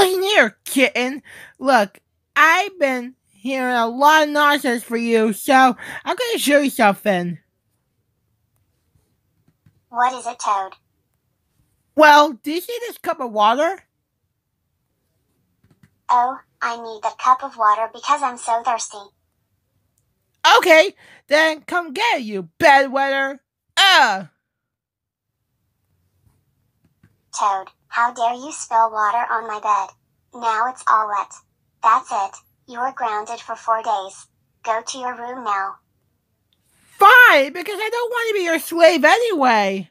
Listen here, kitten. Look, I've been hearing a lot of nonsense for you, so I'm to show you something. What is it, Toad? Well, do you see this cup of water? Oh, I need that cup of water because I'm so thirsty. Okay, then come get it, you bedwetter. Ugh. Toad, how dare you spill water on my bed? Now it's all wet. That's it. You're grounded for four days. Go to your room now. Fine, because I don't want to be your slave anyway.